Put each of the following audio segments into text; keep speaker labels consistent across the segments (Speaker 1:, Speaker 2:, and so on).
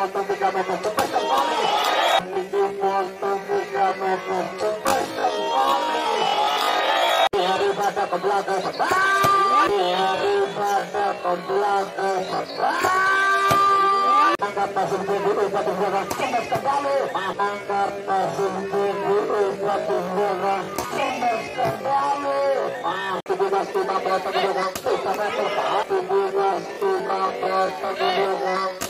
Speaker 1: potong 3 meter cepat kembali. Tinggi potong 3 meter cepat kembali. Daripada ke belakang kembali. Daripada ke belakang kembali. Angkat pasung tubuh ubat belakang cepat kembali. Angkat pasung tubuh ubat belakang cepat kembali. Tubuh gas lima meter belakang 3 meter. Tubuh gas lima meter belakang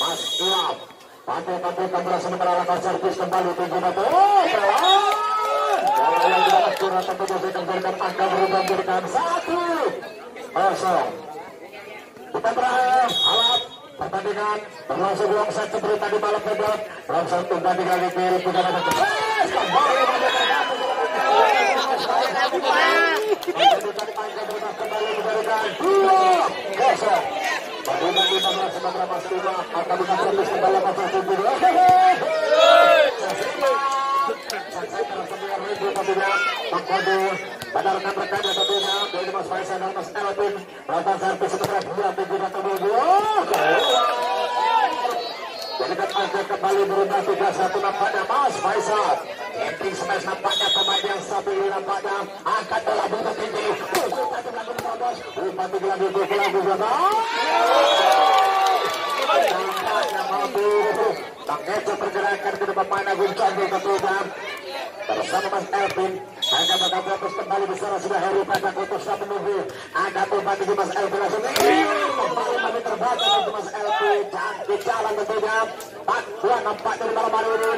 Speaker 1: Mas Ilham Pantai-pantai kamera sementara lakukan servis kembali tinggi batu Oh, jalan Bola yang dibalas kurang tentu bisa memberikan angka berubah menjadikan satu kosong Kita berakhir alat pertandingan belum set seperti tadi malam kedua berlangsung tunggal tiga di kiri tiga kembali memberikan dua kosong Bagaimana di mana sementara Mas Tuna akan bisa servis kembali Mas Tuna. Saya terasa dengan ribu tentunya Pak Kodo rekan-rekan yang tentunya dari Mas dan Mas Elvin melakukan angka kembali berubah 3-1 nampaknya Mas Faisal. Entry smash nampaknya pemain yang satu ini nampaknya angkat bola butuh tinggi. Satu lagu terobos. Umpan tinggi lagi pukul lagu Nampaknya mampu mengejar pergerakan ke depan pemain Agung tentunya. Bersama Mas Elvin akan bakal fokus kembali sana sudah Harry pada sudah menunggu angkat umpan tinggi Mas Elvin langsung kembali masih terbaca untuk Mas Elvin. Cantik jalan tentunya. Bakwan nampak dari malam hari ini.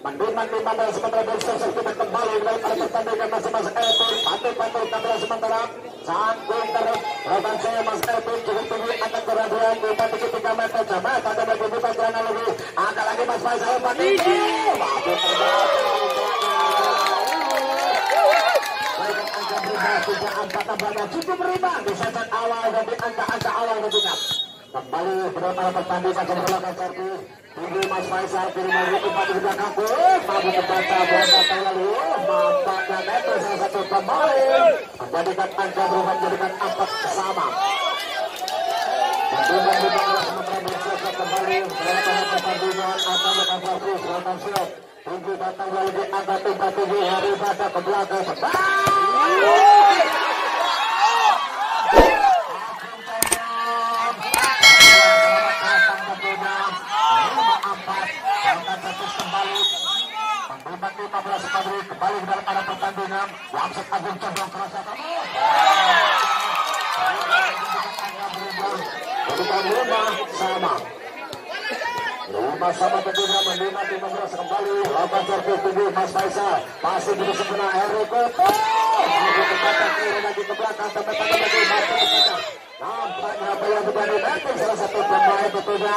Speaker 1: Mendiman-diman dalam sementara bersusur kita kembali. Dari pada pertandingan masih Mas Elvin. Pantai-pantai kamera sementara. Sanggung terus Lakukan saya Mas Elvin. Cukup tinggi akan keraduan Umpan tinggi 3 meter. Coba pada bagi buka serangan lagi. Angkat lagi Mas Faisal. Umpan tinggi Mampu angka tiga empat tambahnya cukup berimbang. Di awal dari angka-angka awal tentunya kembali berapa pertandingan keberlakan servis tinggi Mas Faisal kiri lagi empat di belakang mampu kebaca tahu lalu. Nampaknya neto salah satu kembali menjadikan angka berubah menjadikan empat sama Bagaimana di bawah sementara bersiap kembali berapa pertandingan akan melakukan servis selatan siap Tunggu datang lagi angka tempat tinggi hari pada ke belakang kembali dalam ada pertandingan. Wamsat Agung Condong kerasa Jadi lima sama Rumah sama tentunya menerima tim kembali. Lakukan servis tinggi Mas Faisal. Masih di sebelah Eriko. Masih kembali kiri lagi ke belakang pada lagi ke Nampaknya apa yang terjadi Nanti salah satu pemain tentunya.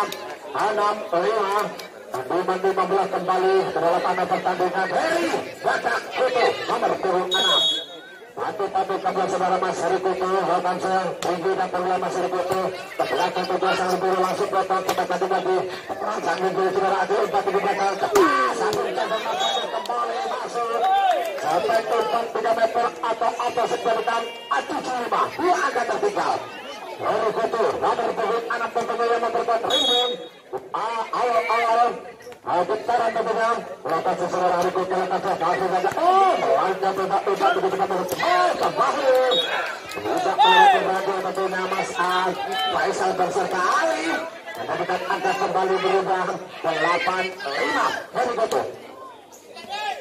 Speaker 1: Enam, lima Tanduman 15 kembali ke dalam tanda pertandingan Heri Batak Kutu nomor puluh enam Patu-patu kabar saudara Mas Heri Kutu Lakukan saya tinggi dan perlahan Mas Heri Kutu Ke belakang tujuh sang biru langsung potong Kita tadi lagi Perancang minggu saudara Adi Empat di belakang Satu cabang masuk kembali masuk Sampai tempat 3 meter atau atas seberikan Adu lima Dua angka tertinggal Heri Kutu nomor puluh enam tentunya yang memperkuat ringin getaran tentunya melakukan sesuatu hari kutu atasnya masih saja oh melangkah tidak-tidak begitu kata oh kembali tidak melewati radio tentunya Mas Al Faisal berserta Ali mendapatkan angka kembali berubah 8-5 hari kutu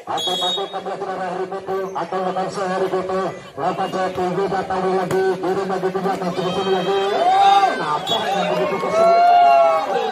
Speaker 1: atau pakai kabel saudara hari itu atau lepas sehari itu lepas saya tunggu datang lagi kirim lagi ke belakang cukup sini lagi apa yang begitu kesulitan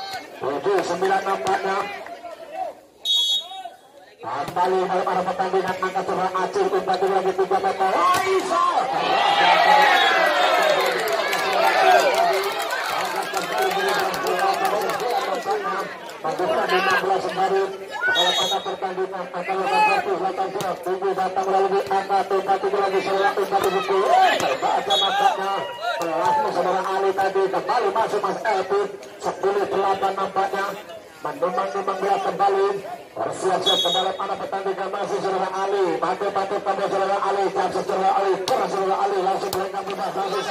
Speaker 1: 7.946 kembali malam pertandingan angkat seorang acil kembali lagi tiga botol Aisyah Bagus 16 kembali Kepala pada pertandingan akan lakukan satu Siap Tunggu datang melalui angka tinggi lagi Saudara Tempat buku Terbaca nampaknya Pelasmu saudara tadi Kembali masuk Mas Elvin 10-8 nampaknya Menimbang-nimbang dia kembali. Bersiap-siap kembali pada pertandingan masih saudara Ali. Bantu-bantu kembali saudara Ali. Capsir saudara Ali. Kurang saudara Ali. Langsung melengkap bebas. Langsung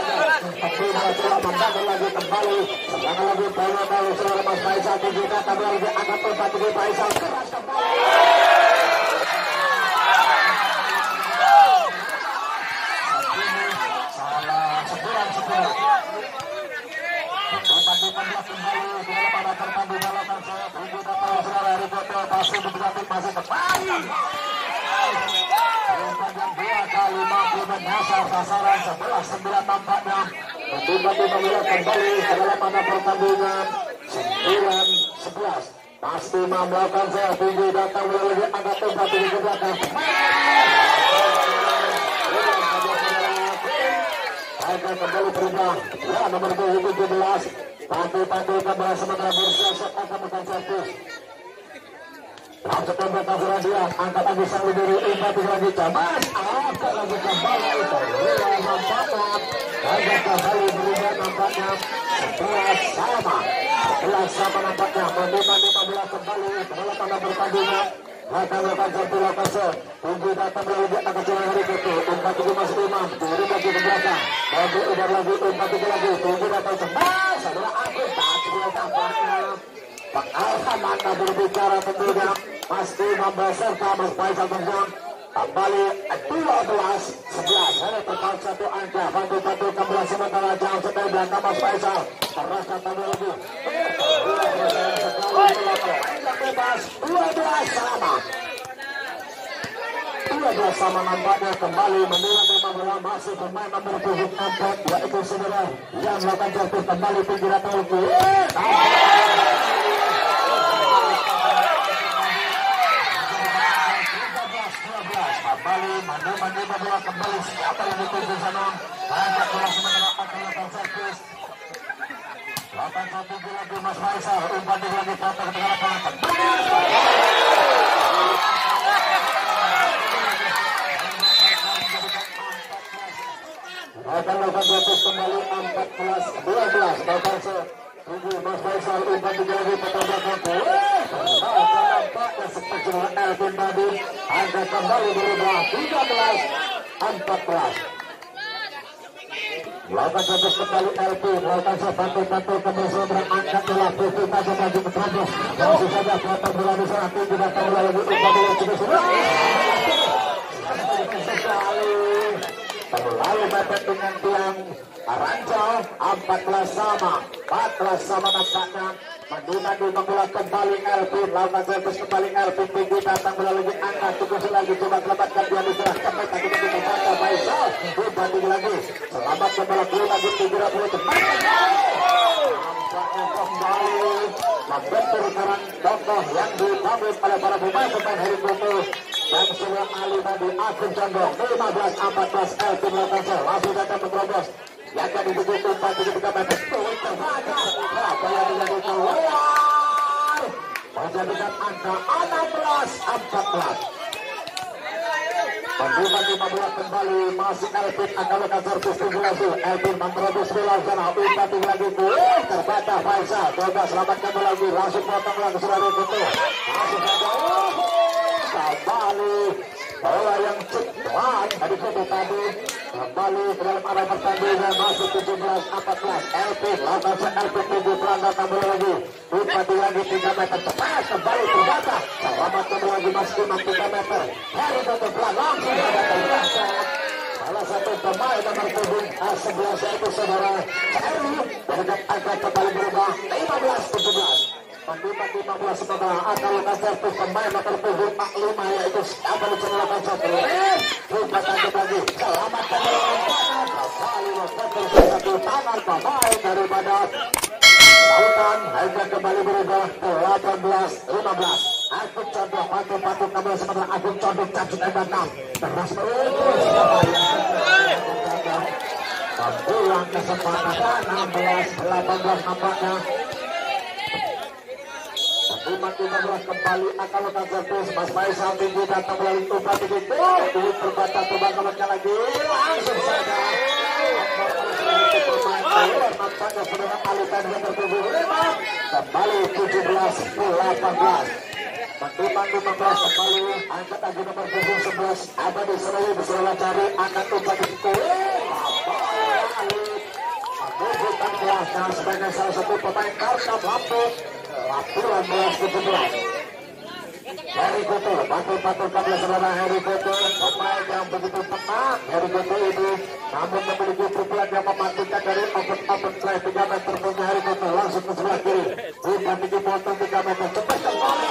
Speaker 1: Tapi telah membangun lagi kembali. Sekarang lagi bola kali saudara Mas Faisal Tinggi datang lagi angkat tempat tinggi Faisal. Keras kembali Salah sebulan-sebulan Umpan-umpan kembali di dalam pada pertandingan lakukan saya tunggu datang masih menyasar sasaran sembilan kembali pada pertandingan sembilan sebelas pasti melakukan saya tinggi datang melalui angkat tempat tinggi ke belakang Akan kembali berubah Ya nomor 17 Pantu-pantu kembali sementara bersiap akan Langsung tembak kasar dia Angkat lagi lideri Umpat lagi Camas Angkat lagi kembali Terlihat nampaknya Angkat kembali berubah nampaknya Sebelas sama Sebelas sama nampaknya Menimba 15 kembali Kembali tanda pertandingan akan melakukan satu lokasi tunggu datang melalui akan jalan hari itu umpat tiga masuk imam turun lagi ke belakang maju udah lagi umpat tiga lagi tunggu datang cemas adalah aku tak sudah tampaknya pengalaman mana berbicara tentunya Mas Imam beserta Mas Faisal Bengkong kembali 12 11 hanya terpaut satu angka. Bantu-bantu kembali sementara. Jauh sekali belakang Mas Faisal terus datang lagi. Bebas 12 sama 12 sama nampaknya kembali menilai memang bola masih pemain nomor 74 yaitu saudara yang melakukan jatuh kembali tinggi datang kembali mana mana bola kembali. Siapa yang dituju sana? Angkat bola sementara akan melakukan servis Lapan satu lagi Mas Faisal. Umpan lagi patah ke tengah lapangan. Akan melakukan jatuh kembali 14 12 total tunggu Mas Faisal. Umpan tiga lagi patah belakang nampaknya seperti Elvin tadi angka kembali berubah 13 14 Melakukan satu kembali LP, melakukan sepantul-pantul kembali seberang angkat bola Putih Tajo maju ke terobos. Langsung saja potong bola di sana, tinggi datang bola lagi umpan bola juga sudah. Terlalu mepet dengan tiang Rancau 14 sama 14 sama nampaknya Mandi-mandi mengulang kembali Elvin Lakukan servis kembali Elvin Tinggi datang melalui angka Tunggu lagi coba selamatkan dia diserahkan Mereka kita baca Faisal Umpan lagi Selamat kembali dulu lagi Tinggi rapul cepat Nampaknya kembali Membentur sekarang contoh yang dibangun oleh para pemain pemain Heri Kutu dan semua Ali tadi Agung Condong 15-14 Elvin Lakukan langsung datang menerobos yang akan dibutuhkan umpan di meter terbaca apa yang menjadi keluar menjadikan angka 16 14 Pembukaan 15 kembali masih Elvin akan melakukan servis tinggalasi Elvin menerobos bola sana umpan tinggi Faisal coba selamatkan lagi langsung potong lagi sudah itu langsung saja kembali bola yang cepat dari Kobe tadi kembali ke dalam arah pertandingan masuk 17 14 LP se LP tujuh pelanggar tambah lagi. Umpan lagi 3 meter. Cepat kembali terbaca selamat kembali lagi masih Imam 3 meter. Dari Kobe pelan langsung ada terbaca salah satu pemain nomor punggung A11 yaitu saudara. Cahli dengan angka kembali berubah 15 17 Menimba 15 sementara akan lekas servis pemain nomor punggung Pak Lima yaitu apa di lakukan satu. Bukan lagi lagi. Selamatkan kembali membentur satu tangan pemain daripada Lautan Haikal kembali berubah 18 15 Aku contoh patu-patu kembali sementara aku contoh cacut dan datang Terus terus Pulang kesempatan 16 18 nampaknya umat umumlah kembali akan letak terus Mas Faisal tinggi datang melalui umpan tinggi duit terbatas lagi langsung saja nampaknya saudara alitan yang tertuju kembali 17 18 Menimbang 15 kembali. Angkat lagi nomor punggung 11 ada di Serayu bersama cari? Angkat umpan di situ. Menunjukkan nah, sebagai salah satu pemain Karkam Lampung 18 Heri Goto, patu-patu 14 adalah Heri Goto, pemain yang begitu tenang. Heri Goto ini namun memiliki pukulan yang mematikan dari open-open play tiga meter punya Heri Goto langsung ke sebelah kiri. Bukan tinggi potong 3 meter, cepat kembali.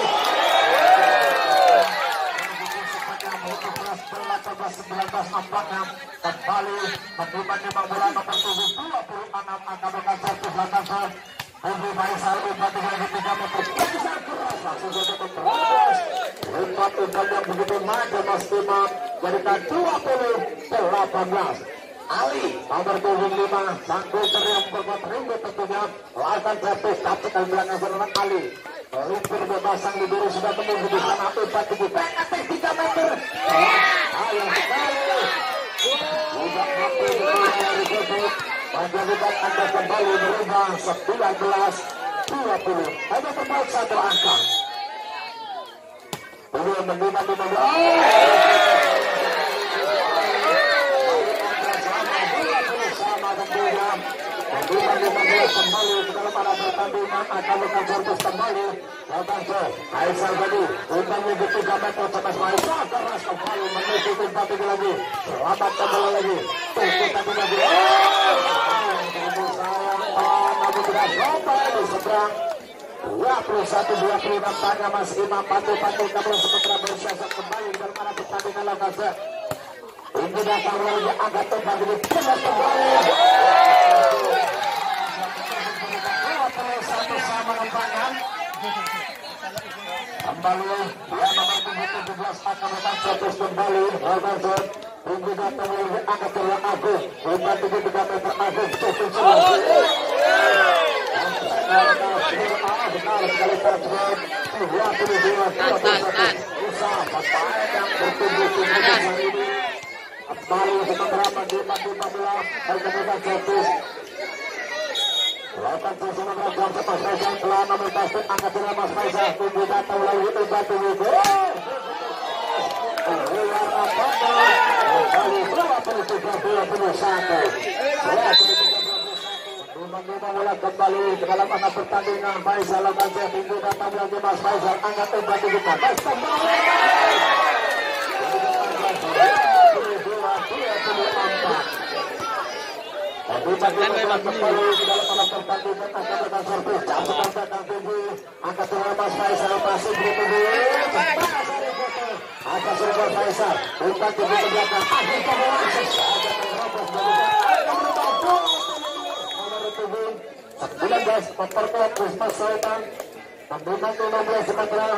Speaker 1: Kembali menerima 5 bola nomor 26 akan berkasar ke belakang Bumbu Faisal umpan tiga tiga meter besar keras langsung saja terus umpan yang begitu maju Mas jadikan 20 18 Ali nomor punggung sang golter yang berbuat rindu tentunya lakukan servis capek dan belakang serangan Ali Lumpur berbasang di biru sudah menunggu di sana umpan tinggi pengen tiga meter ayah sekali tidak mampu Menjadikan Anda kembali berubah 19 20 Hanya tempat satu angka. Belum menimba 15 sama tentunya Menimba 15 kembali servis kembali Lotanso, Aisyah tadi Untangnya di 3 meter cepat Aisyah keras kembali lagi lagi lagi namun tidak sampai di seberang 21 20 nampaknya Mas Lakaset ini datang lagi angkat tempat ini kembali satu sama nampaknya kembali dia nomor 17 akan kembali Lakaset Tunggu datang angkat Umpan tinggi 3 meter Agus Tutup sebelah Benar sekali Patrick 22 Usaha pemain yang bertumbuh-tumbuh hari ini Kembali sementara mandi mandi Pamela Berkemudian Jotus Lakukan bersama dengan Jam Mas Faisal Telah nomor angkat telah Mas Faisal Tunggu datang lagi Umpan tinggi Luar nampaknya kembali 23 21 bola kembali ke dalam anak pertandingan Faisal Lakansia tinggi datang lagi Mas Faisal angkat umpan kembali Tapi bagaimana kembali jatuh datang tinggi angkat Mas Faisal masih begitu atas Rizal Faisal umpan tinggi ke belakang akhir pembawa saja terhapus dari nomor 19 memperkuat Wisma Sultan Pembinaan 15 Sumatera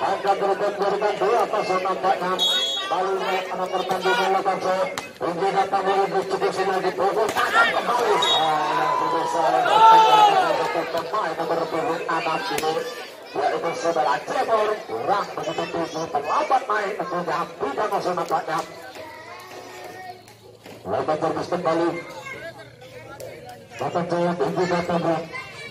Speaker 1: akan berubah berikan dua pasal nampaknya lalu anak pertandingan lakukan so Tinggi datang cukup lagi pukul tangan kembali yang berusaha pemain nomor punggung anak ini yaitu saudara Trevor kurang tujuh terlambat main tentunya tidak masuk nampaknya lakukan servis kembali Bapak Jaya tinggi datang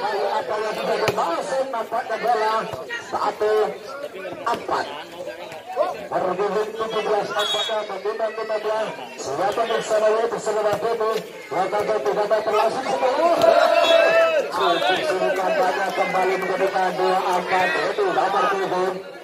Speaker 1: sudah cukup pemain. satu empat Bergabung 17 anggota mengundang 15 Siapa terlangsung sepuluh Kampanye kembali menjadikan dua empat Itu nomor tujuh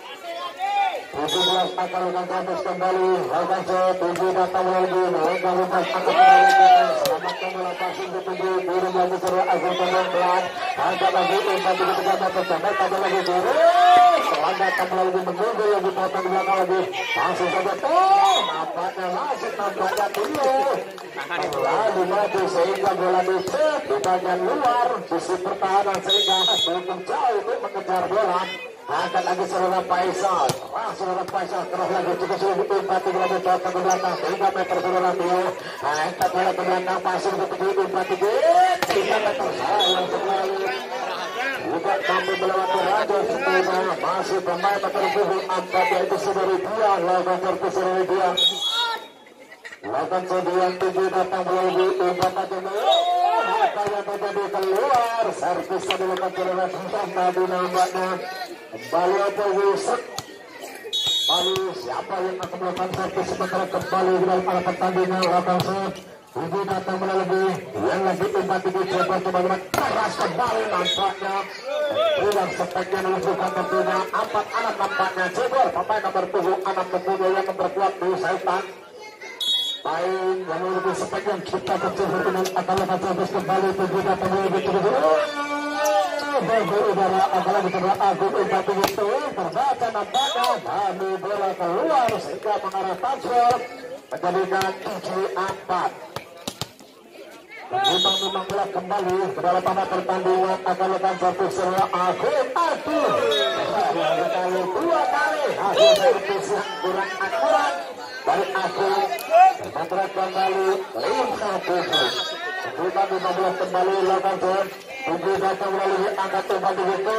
Speaker 1: 17 akan lakukan kampus kembali Lakukan tujuh datang lagi Lakukan lupas akan kembali Selamat kembali pasang ke tujuh Turun lagi seru Agung Tengah Belan Angkat lagi tiga tiga meter Sampai tambah lagi turun Selangga tambah lagi menunggu lagi Potong belakang lagi Langsung saja tuh Nampaknya masih nampaknya dulu Lalu maju sehingga bola dicek Di bagian luar Sisi pertahanan sehingga Cukup jauh untuk mengejar bola Angkat lagi saudara Faisal. Wah saudara Faisal keras lagi cukup empat tiga lagi ke ke belakang tiga meter saudara Tio. Angkat bola ke belakang pasir ke empat tiga tiga meter sayang sekali. Juga mampu melewati Raja Sutema masih pemain punggung empat yaitu saudara dia lawan servis saudara dia. Lakukan sembilan tujuh datang melalui aja apa yang terjadi keluar servis dilakukan saudara Sutema di nampaknya kembali apa Wilson. Lalu siapa yang akan melakukan satu sementara? Kembali di dalam arah pertandingan lakukan set Ibu datang melalui yang lagi umpat ini coba coba keras kembali nampaknya. Pulang sebagian menunjukkan tentunya empat anak nampaknya. Cebor pemain nomor tujuh anak pemuda yang memperkuat di Saipan Baik, yang lebih sebagian kita kecil berkenan akan lepas kembali tujuh datang melalui Udara adalah terbaca bola keluar sehingga mengarah transfer menjadikan tujuh empat. Memang memang bola kembali ke dalam akan kali dua kali kurang dari kembali lima tujuh. Kita 15 kembali lakukan Tujuh datang melalui angkat umpan di situ.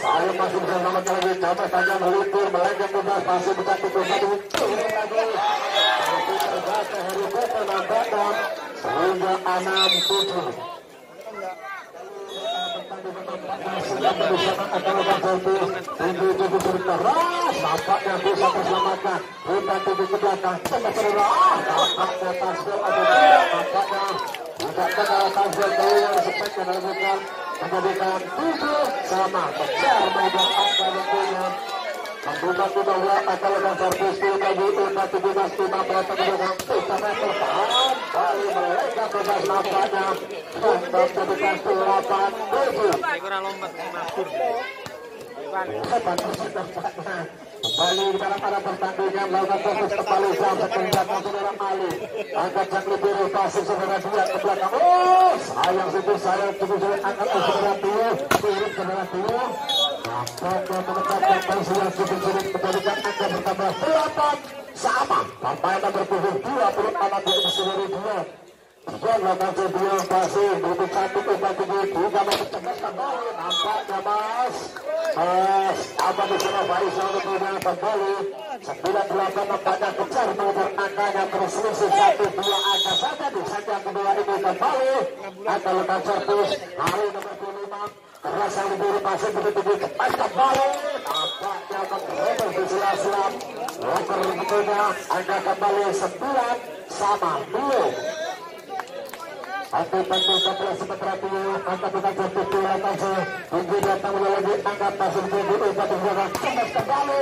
Speaker 1: Saya masih bisa selamatkan lagi. Coba saja melipir, melengket bebas. Masih bisa tutup satu. Lagi. Sehingga enam tujuh. Nampaknya bisa ke kenal Tasbel keluar tujuh sama Membuka kita ulang akan lepas servis lagi Umat 17 lima meter dengan Tiga meter tahan Kali mereka bebas nampaknya Dan menjadikan 8 7
Speaker 2: kurang lompat
Speaker 1: di dalam arah pertandingan lakukan fokus kembali jam sekelintas saudara Ali angkat jangkrik biru pasif saudara dia ke belakang. Oh sayang situ sayang cukup sulit angkat saudara Tio turun saudara Tio nampaknya menetapkan posisi yang cukup sulit. Menjadikan angka bertambah 8 sama. Pemain nomor punggung 24 yaitu saudara dia Jangan kasih dia pasir Butuh satu tinggi Juga mau cepat kembali Nampaknya mas Mas Apa di sana Faisal kemudian kembali Sembilan delapan nampaknya kejar nomor angkanya Berselisih satu dua angka saja Di saja kedua ini kembali Akan lepas servis Hari nomor 25 keras yang diberi pasir begitu cepat kembali nampaknya terus di sela-sela Walker betulnya angka kembali sembilan sama dua Angkat kasih Tunggu datang lagi Angkat kembali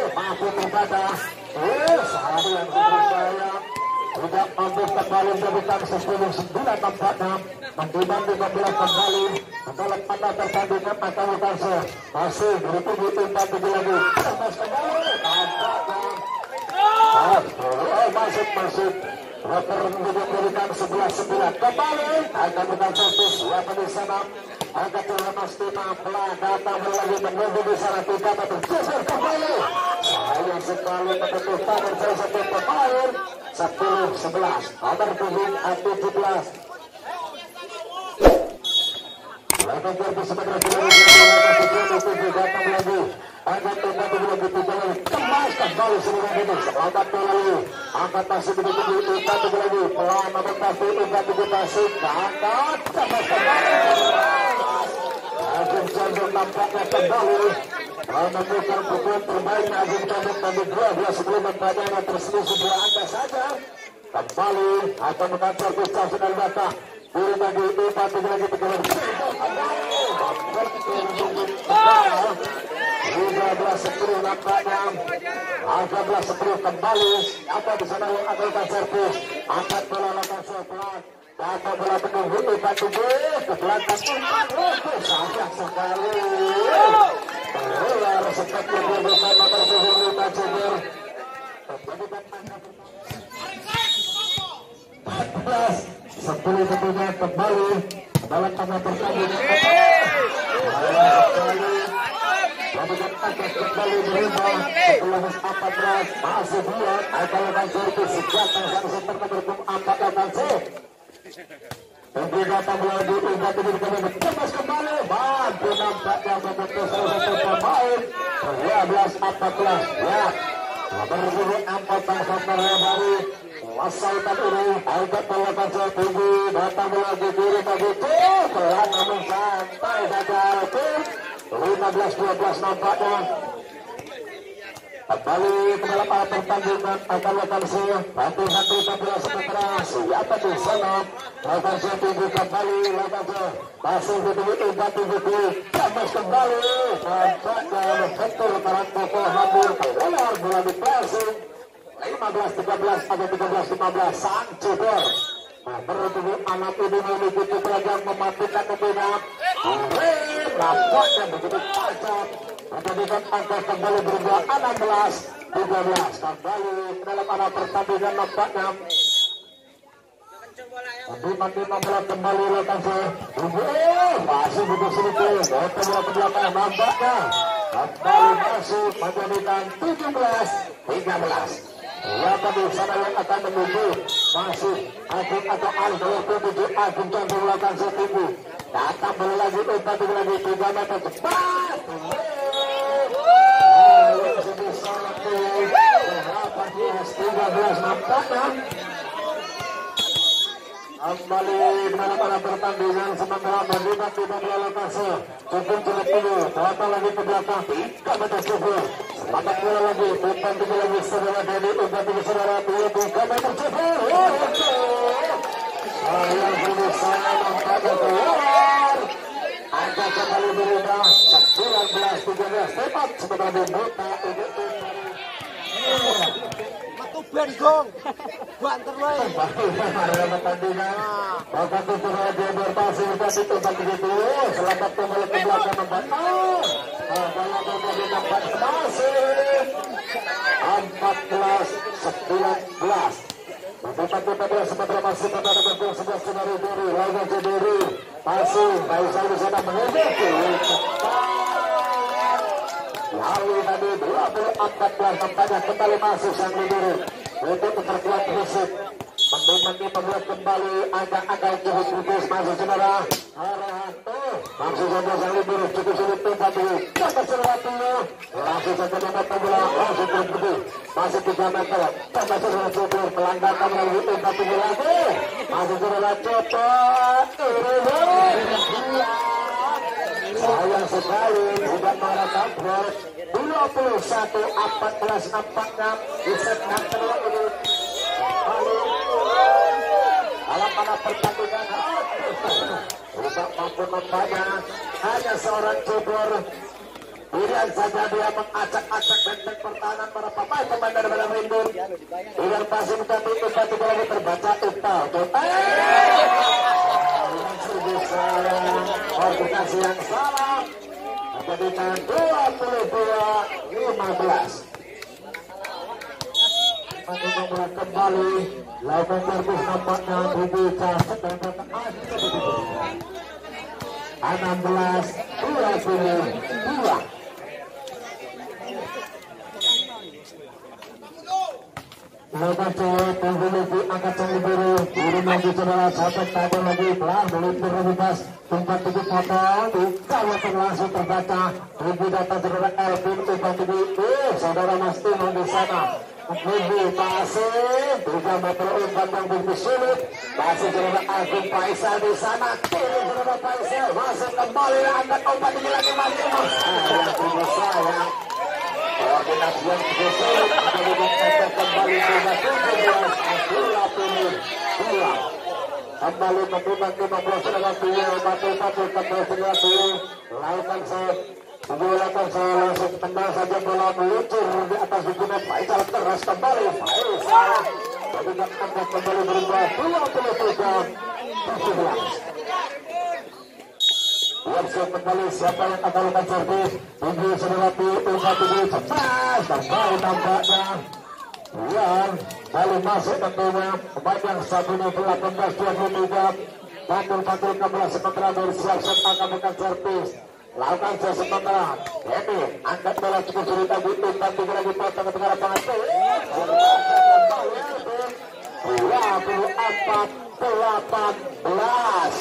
Speaker 1: yang berusaha Tidak kembali sepuluh sembilan nampaknya Mengimang 15 kembali Menolak pada pertandingan Angkat bukan Masih lagi masuk masuk Rocker memberikan sebelah sebelah kembali akan bukan satu siapa di sana Angkat bola Mas Tima pelan datang lagi menunggu di sana tiga meter geser kembali. Sayang sekali menentukan tangan salah satu pemain. 10 11 nomor 7 17 Lakukan kerja sebenarnya datang lagi Angkat tembak lagi tiga lagi Kemas kembali seluruh ini Selamat kembali Angkat masih begitu Angkat lagi Pelan nomor satu Angkat begitu tasik Angkat Kemas kembali Agung Chandra nampaknya kembali menemukan pukul terbaik Agung Chandra nomor 12 sebelum mempadanya terselisih dua angka saja kembali akan mengantar pecah sedang datang Kiri bagi empat tiga lagi tiga lagi tiga belas sepuluh nampaknya angka belas sepuluh kembali apa di sana yang akan servis angkat bola lakukan servis Dapat bola menunggu empat tujuh ke belakang sayang sekali dia bersama tersusun lima cedur sepuluh tentunya kembali dalam tengah pertandingan 14 masih buat akan lakukan servis sejak sang center nomor 4 akan save Tentu datang lagi ubat ini kami bertembus kembali Bantu nampaknya membentuk salah satu pemain 12 14 ya Datang saja 15-12 nampaknya. Kembali alat pertandingan akan saya hati-hati pada sementara siapa di sana. Saya tinggi kembali saya masih betul ubat tinggi tambah kembali. Nampaknya betul tarang pokok hampir keluar bola di passing 15-13 atau 13-15 sang cedor bertemu anak ini memiliki pelajaran mematikan pembina nampaknya begitu tajam menjadikan angka kembali berubah 16 13 kembali ke dalam arah pertandingan nampaknya Nanti nanti bola kembali lakukan se oh, masih begitu sedikit Bola bola ke belakang nampaknya kembali masuk menjadikan 17 13 Ya tadi sana yang akan menuju masih Agung atau Al kalau tujuh Agung Chandra melakukan setinggi datang bola lagi umpan lagi tiga meter cepat kembali dalam arah pertandingan sementara Madinah tidak lokasi. Cukup jelek dulu. Datang lagi ke belakang. Tiga meter cukup. Selamat bola lagi. Umpan tiga lagi saudara Dedi umpan tiga saudara tiga meter cukup sayang ini saya nampaknya keluar angka kembali berubah 19 13 tepat sementara dibuka untuk
Speaker 2: Matu ben gong. Banter wae.
Speaker 1: pertandingan. Bahkan tujuh dia berpasir tadi tempat begitu. Selamat kembali ke belakang tempat. Ah, dalam kembali tempat masih. 14 19 Tempat kita sementara masih pada nomor 11 Sunari Duri, Laga Jodiri, masih Lalu tadi 24 tempatnya kembali masuk kembali agak-agak langsung saja sang libur cukup sulit dulu dapat sesuatu langsung saja dapat bola langsung masih 3 meter tambah sesuatu pelanggaran melalui tempat dulu lagi masih saudara cepat sayang sekali tidak marah kabur 21 14 nampaknya di set yang kedua ini dalam mana pertandingan tidak mampu membanya hanya seorang cebor Kemudian saja dia mengacak-acak benteng pertahanan para pemain-pemain dari Badan Rindu. Dengan passing tapi Upa tiga lagi terbaca Upa. Organisasi yang salah menjadikan 22 15 mencoba kembali lawan Marcus nampaknya dibuka sedang 22. Lepas cewek penghulu angkat sang biru Kiri maju saudara Sotek tajam lagi Pelan melipir bebas Tempat tujuh potong Di kawasan langsung terbaca Ibu datang saudara Elvin Tempat tujuh Eh saudara Mas Timo di sana Ibu pasir Tiga meter umpan begitu sulit. Masih saudara Agung Faisal di sana. Kiri saudara Faisal Masuk kembali. Angkat umpan ini lagi Mas Timo Sayang sayang koordinasi yang cukup sulit kemudian kembali ke 17 dua puluh dua kembali ketimbang 15 dengan dua batu batu kembali dengan dua lakukan saya menggunakan saya langsung tendang saja bola meluncur di atas hubungan Faisal keras kembali Faisal jadi kembali berubah 23 17 Warsip kembali siapa yang akan lakukan servis Tinggi Senilati Umpat tinggi cepat Terbaik tampaknya Yang Kali masuk tentunya Sepanjang satu menit 18-23 Batul-batul kembali sementara bersiap-siap akan melakukan servis lakukan jasa sementara angkat bola cukup cerita Agutus tapi lagi dipotong ke tengah lapangan dua puluh empat delapan belas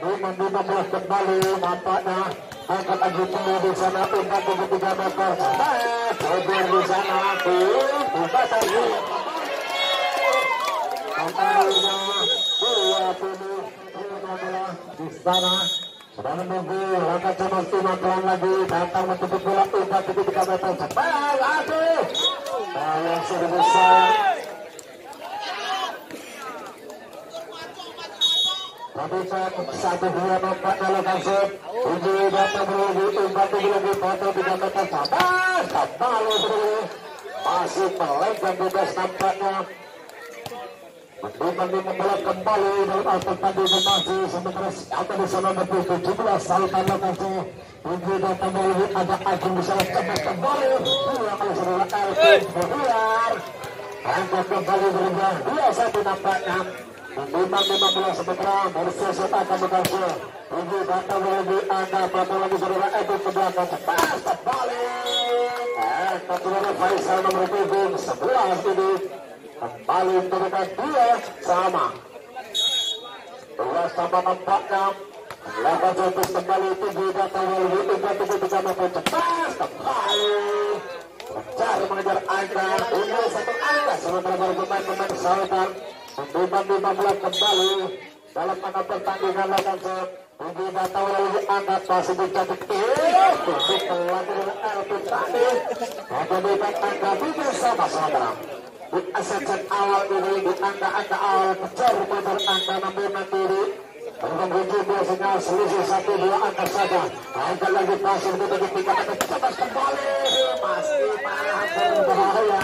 Speaker 1: membuka bola kembali matanya angkat lagi Agutus di sana umpan puluh tiga meter baik di sana buka tadi dua puluh di sana. Menunggu Raka Camas Tuma pelan lagi datang menutup bola Upa tiga tiga meter cepat. Aduh, sayang sudah besar. Tapi saat satu dua empat kalau kasut uji datang menunggu Upa tiga lagi meter tiga meter cepat. Cepat loh masih melenggang bebas nampaknya. Di membelah kembali dalam aspek masih sementara siapa di sana betul 17 saltan lokasi Uji data berlagu ada Agung bisa kembali. Dua kalau saudara Elvin berliar Angkat kembali berubah dua satu nampaknya. Lima lima belas sementara bersiap akan datang lagi anda berapa lagi saudara kembali. Eh, Faisal nomor tujuh sebelas ini kembali menurunkan dua sama. Dua sama nampaknya. Lapan seratus kembali tinggi datang lagi tiga tujuh tiga meter cepat. Kembali. Mencari mengejar angka, unggul satu angka sementara baru pemain-pemain Sultan. Bukan 15 kembali. Dalam tengah pertandingan lawan Ini tahu lagi angkat masih dicatat Untuk pelatih Elvin tadi Ada bukan angka. Tiga sama saudara Di aset awal ini di angka-angka awal kejar motor angka namun nanti Menuju biasanya selisih satu dua angka saja. Angkat lagi pasir untuk tiga angka cepat kembali. Masih malah berbahaya.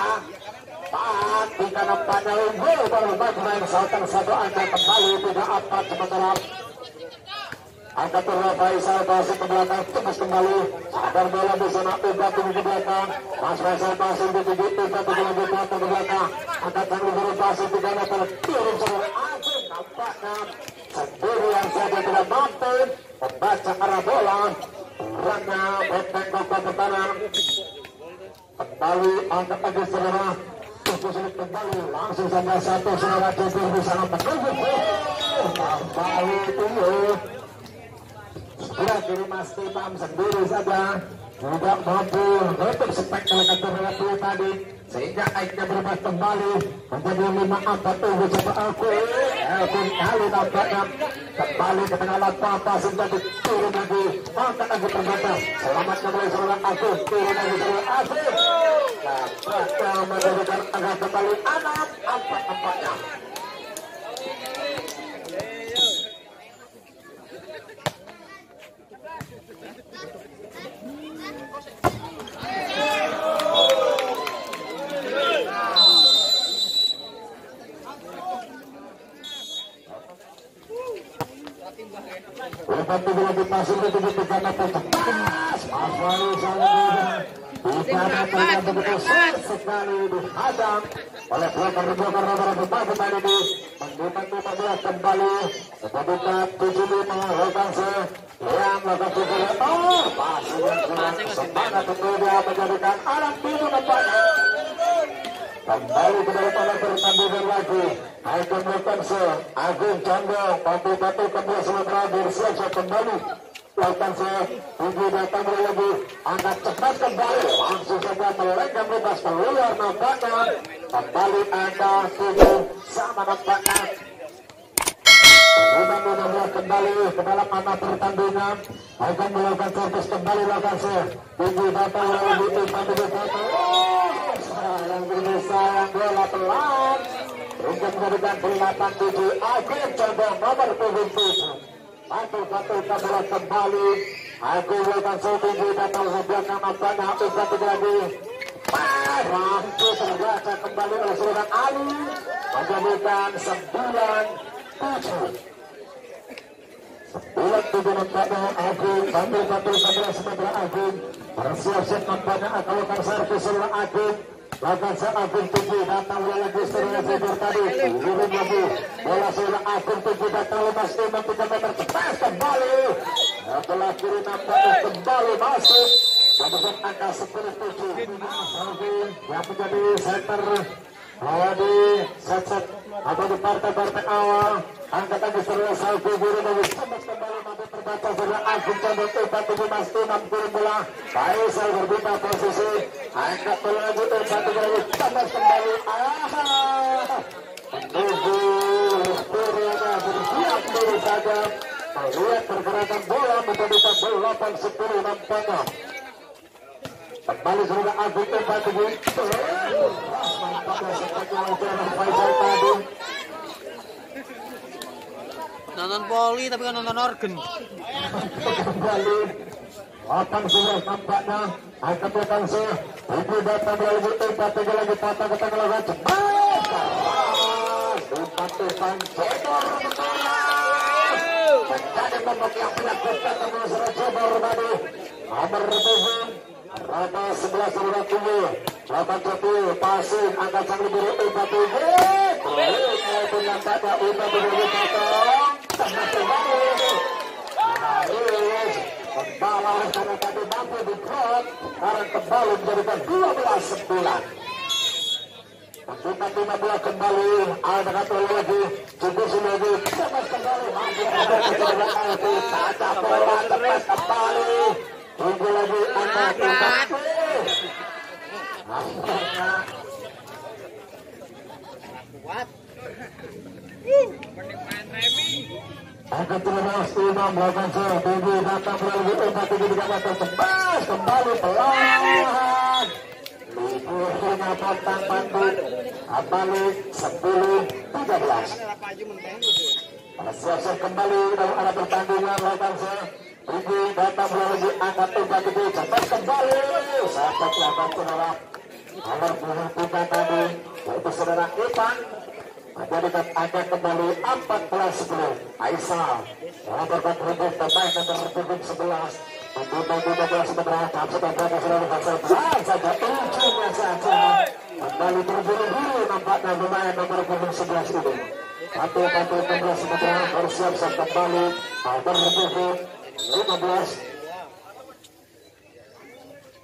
Speaker 1: Jika nampaknya unggul berubah main Sultan satu angka kembali tidak apa sementara Angka turun Faisal masih ke belakang tembus kembali. Sadar bola sana ubah tinggi ke belakang. Mas Faisal masih di tujuh tinggi lagi belakang. Ke belakang angkat tangan baru pasir tiga meter turun seluruh akhir nampaknya sendirian saja tidak mampu membaca arah bola. Kurangnya bertengkok ke pertahanan kembali angkat lagi sulit kembali. Langsung saja satu saudara. Jepir di sana. Kembali tunggu sudah kiri Mas Timam sendiri saja. Tidak mampu menutup spektakuler relatif tadi sehingga akhirnya berubah kembali menjadi lima empat tunggu coba aku. Elvin kali nampaknya kembali ke tengah lapangan sehingga turun lagi. Angkat lagi terbatas. Selamat kembali saudara aku. Turun lagi saudara aku nampaknya menjadikan angka kembali. Anak empat-empatnya Itu begitu sekali dihadang oleh nomor ini kembali tujuh lima yang tujuh oh semangat tentu dia menjadikan anak pintu kembali ke dalam pertandingan lagi. Agung Lokanse Agung Condong Patu-patu kembali sementara bersiap kembali. Lokanse tinggi datang lagi. Angkat cepat kembali. Langsung saja melenggang bebas keluar nampaknya. Kembali angka tujuh sama nampaknya Sudah mudah kembali ke dalam anak pertandingan. Akan melakukan servis kembali lokasi tinggi datang lagi umpan di foto sayang ini sayang bola pelan untuk memberikan peringatan tujuh akhir condong nomor tujuh. Tujuh Batu-batu bola kembali. Aku lakukan tinggi datang belakang nampaknya umpan tiga lagi Rangku terbaca kembali oleh seorang Ali. Menjadikan sembilan tujuh Tujuh nampaknya Agung Bantu bantu sambil sementara Agung. Bersiap-siap nampaknya akan lakukan servis seorang Agung. Lakukan Agung tinggi datang lagi setelah figur tadi. Turun lagi Bola seorang Agung tinggi datang lepas imam 3 meter. Cepat kembali. Setelah kiri nampaknya kembali masuk. Nomor angka 10 7 yang menjadi center bahwa di set-set atau di partai-partai awal angkat lagi setelah salju guru tembak kembali terbaca setelah Agung Condong enam kurung bola Faisal berpindah posisi. Angkat tujuh lagi tembak kembali. Ah menunggu Lesturiana bersiap dulu saja. Melihat pergerakan bola menjadikan delapan sepuluh nampaknya kembali sudah Agung Upa tujuh
Speaker 2: Nonton poli tapi kan nonton organ.
Speaker 1: Kembali Akan sudah nampaknya Akan datang se Ibu datang melalui tempat tiga lagi patah ke tengah lawan cepat! Umpan depan Cedor Menjadi nomor yang melakukan Nomor Seraja Barbadi Nomor tujuh Rata sebelah sebelah tujuh Lapan satu pasing angkat sang libur umpan tujuh Maupun nampaknya umpan tujuh potong Tengah kembali Harus Kembali karena tadi mampu di drop Sekarang kembali menjadikan 12 sembilan Kita 15 kembali Ada satu lagi Cukup lagi Cepat kembali menjadikan Alfi Tata bola Cepat kembali Tunggu lagi Angka tingkat Nampaknya Akan terlepas imam melakukan serang tinggi datang melalui empat tinggi tiga meter tebas kembali pelan. Libur lima pantang Bandung kembali sepuluh tiga belas. Siap-siap kembali dalam arah pertandingan melakukan serang tinggi datang melalui angkat empat tinggi cepat kembali. Sahabat lakukan saudara nomor puluh tiga tadi yaitu saudara Ipan menjadikan angka kembali 14-10 Aisyah melaporkan ribut pemain nomor punggung 11 Pembunuh 12 sebenarnya tak sudah berada berhasil pelan saja ujungnya saja kembali terburu-buru nampaknya pemain nomor punggung 11 ini satu satu 16 sebenarnya bersiap-siap kembali nomor punggung 15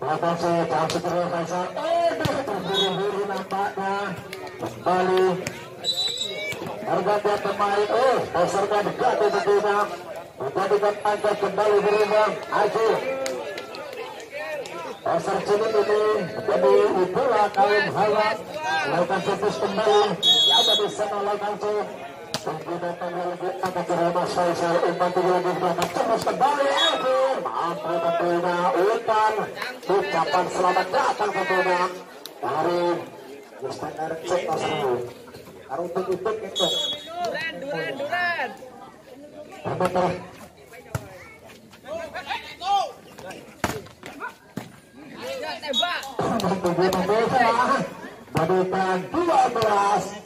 Speaker 1: Belakang saya jam segera Faisal Eh, terburu-buru nampaknya. Kembali. Harga pemain. Oh, pasarnya dekat tentunya Menjadikan angka kembali berubah Aji Pasar Cini ini menjadi idola kaum hawa. Lakukan servis kembali. Ada di sana lakukan datang lagi angka kerama Faisal Umpan tinggi lagi belakang Terus kembali Elvin Mampu tentunya Umpan Ucapan selamat datang tentunya Dari Mustang RC Nasrul Harus tutup itu
Speaker 3: Duran, duran, duran.
Speaker 1: Betul
Speaker 3: Ayo tembak.
Speaker 1: Berikan 12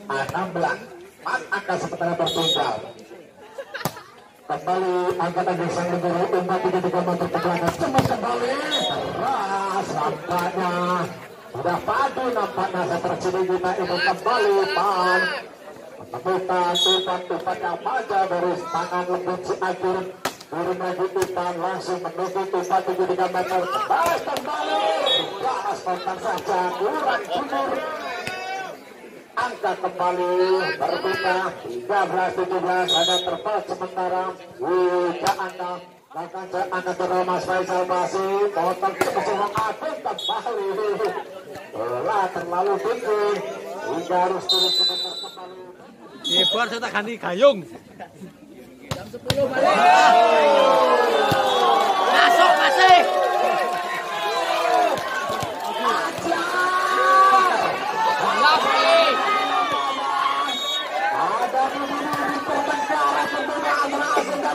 Speaker 1: 16 Empat angka sementara tertinggal? Kembali angkatan desa negara umpat tiga tiga meter ke belakang. Cemas kembali. Keras nampaknya sudah padu nampaknya seperti kita ini kembali pan menemukan tupan-tupan yang manja dari tangan lembut si Agur turun lagi tupan langsung menuju tupan 73 meter. Balas kembali. Balas spontan saja. Kurang jujur angka kembali berbuka 13-17 ada terpaut sementara Wika Anda bahkan Anda terlalu Faisal masih potong ke pesawat Agung kembali bola terlalu tinggi hingga harus turun sebentar kembali
Speaker 2: Hebat saya tak ganti gayung.
Speaker 3: Jam 10 balik.
Speaker 2: Masuk masih.
Speaker 1: ada di di pertengkaran tentunya antara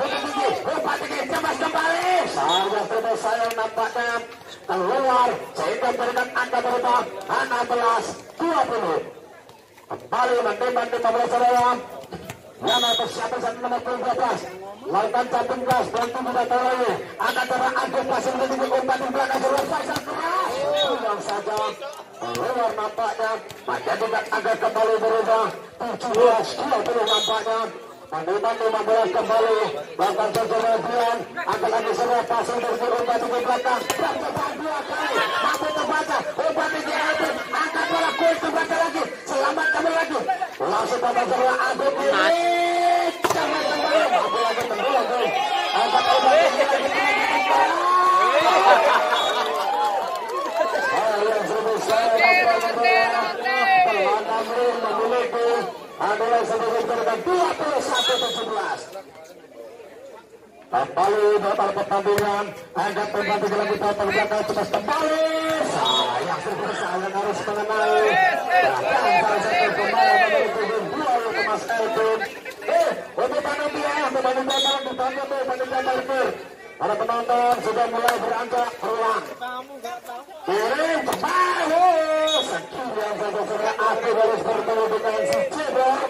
Speaker 1: Tinggi, lupa tinggi, tembas kembali. Saya keluar sehingga memberikan angka berubah 16 20. Kembali menembak 15 saudara. Yang atas siapa satu nomor 12 Lakukan camping gas tidak tahu lagi Akan terang Agus masih menunggu umpan di belakang keras. Saja. Keluar nampaknya. Menjadikan agak kembali berubah. 17 20 nampaknya Meneman 15 kembali Bahkan sesuai Dian Akan lagi seluruh pasang dari umpan di belakang. Percobaan dua kali Mampu terbaca. Umpan di Alvin Angkat bola kuil terbaca lagi. Selamat kembali lagi. Langsung pada sebelah Agus ini Jangan kembali. Mampu lagi tenggelam Angkat umpan di yang adalah sebagai peringkat 21 17 Kembali total pertandingan. Angkat pembantu jalan kita terbelakang Cepat kembali. Sayang super sayang harus mengenai. Satu pemain yaitu Mas Elvin Eh, untuk panitia Untuk panitia tolong dibantu tuh panitia parkir Para penonton sudah mulai beranjak berulang Kirim kembali Sekian saja sudah akhir harus bertemu dengan si Cebor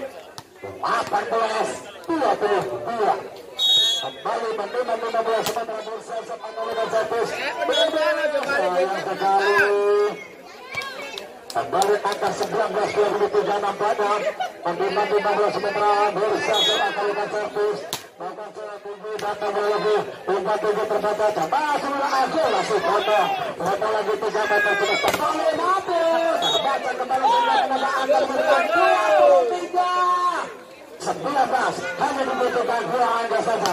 Speaker 1: 18 22 kembali menerima 15 Sumatera Bursa Analikan Servis. Sayang sekali kembali angka 19 27 nampaknya menerima 15 Sumatera Bursa Bahkan saya tunggu datang tiga kembali Sudah menambah angka berikan 23 19 hanya dua angka saja.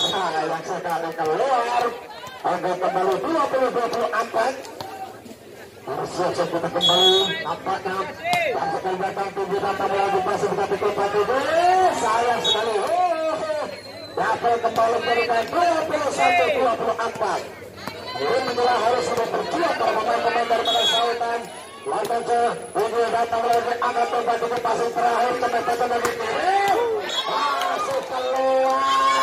Speaker 1: betul sayang sekali keluar agak kembali 20-24 harus siap kita kembali nampaknya pasukan datang tujuh datang lagi masih berkati tempat itu sayang sekali dapat kembali memberikan 21-24 ini menjelang harus berjuang para pemain-pemain daripada Sautan Lantas ini datang lagi angkat tempat itu pasang terakhir cepat-cepat lagi masuk keluar